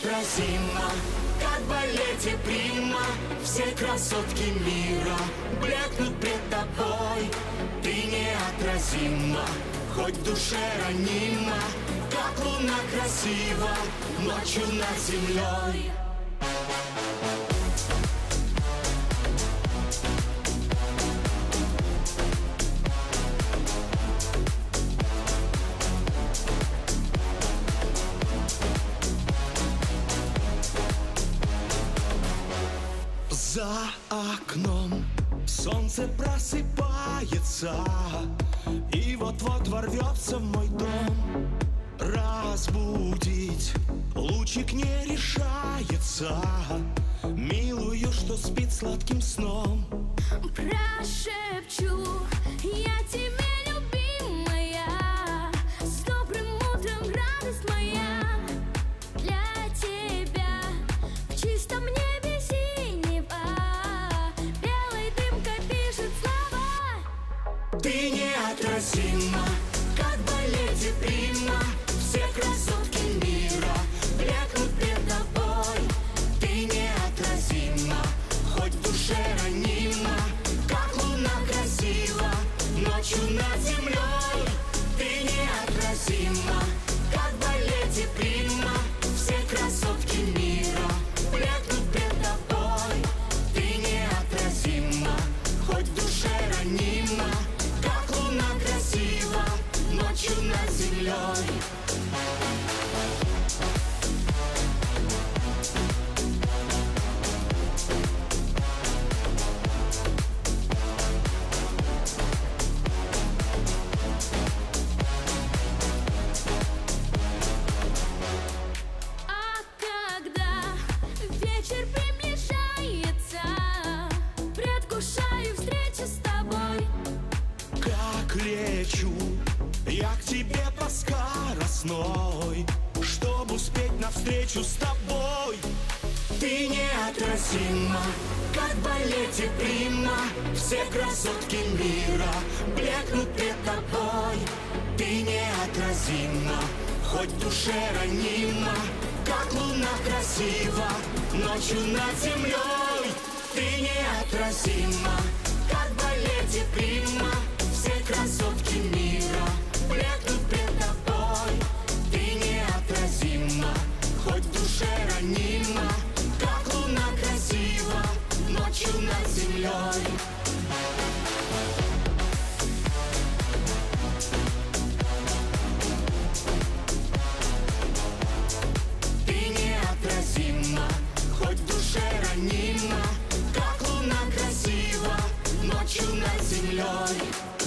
неотразима Как балете прима. Все красотки мира Блекнут пред тобой. Ты неотразима Хоть в душе ранима. Как луна красива Ночью над землей За окном. Солнце просыпается И вот-вот ворвется в мой дом. Разбудить лучик не решается. Милую, что спит сладким сном Ты неотразима Как балете прима Все красотки мира Блекнут пред тобой. Ты неотразима Хоть в душе ранима. Как луна красива Ночью над землей над скоростной Чтобы успеть навстречу с тобой. Ты неотразима, как балете прима Все красотки мира блекнут пред тобой. Ты неотразима, хоть в душе ранима Как луна красива, ночью над землей. Ты неотразима, Señor.